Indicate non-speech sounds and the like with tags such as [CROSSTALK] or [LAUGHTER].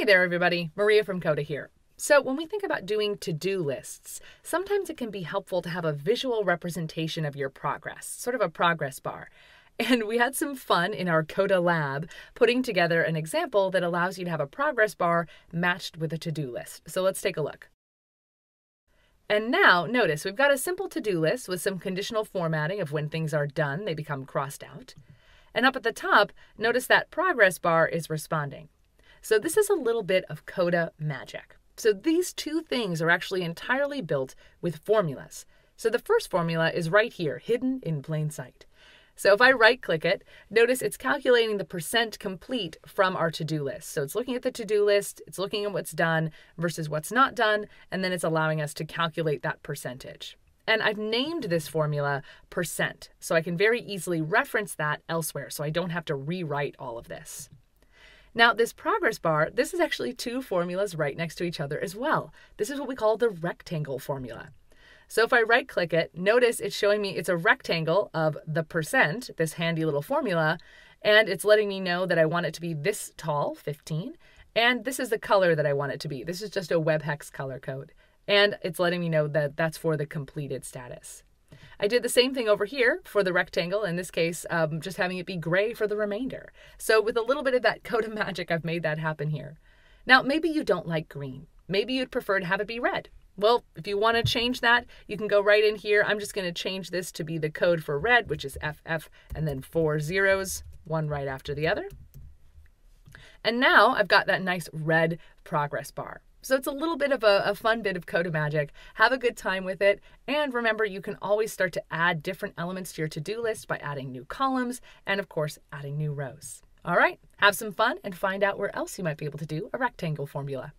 Hey there, everybody. Maria from Coda here. So, when we think about doing to do lists, sometimes it can be helpful to have a visual representation of your progress, sort of a progress bar. [LAUGHS] And we had some fun in our Coda lab putting together an example that allows you to have a progress bar matched with a to do list. So, let's take a look. And now, notice we've got a simple to do list with some conditional formatting of when things are done, they become crossed out. And up at the top, notice that progress bar is responding. So this is a little bit of Coda magic. So these two things are actually entirely built with formulas. So the first formula is right here, hidden in plain sight. So if I right click it, notice it's calculating the percent complete from our to-do list. So it's looking at the to-do list, it's looking at what's done versus what's not done, and then it's allowing us to calculate that percentage. And I've named this formula percent, so I can very easily reference that elsewhere so I don't have to rewrite all of this. Now, this progress bar, this is actually two formulas right next to each other as well. This is what we call the rectangle formula. So if I right click it, notice it's showing me it's a rectangle of the percent, this handy little formula, and it's letting me know that I want it to be this tall, 15, and this is the color that I want it to be. This is just a webhex color code. And it's letting me know that that's for the completed status. I did the same thing over here for the rectangle, in this case, um, just having it be gray for the remainder. So with a little bit of that [LAUGHS] Coda magic, I've made that happen here. Now, maybe you don't like green. Maybe you'd prefer to have it be red. Well, if you want to change that, you can go right in here. I'm just going to change this to be the code for red, which is FF, and then four zeros, one right after the other. And now I've got that nice red progress bar. So it's a little bit of a, a, fun bit of Coda magic. Have a good time with it. And remember, you can always start to add different elements to your to do list by adding new columns and, of course, adding new rows. All right, have some fun and find out where else you might be able to do a rectangle formula.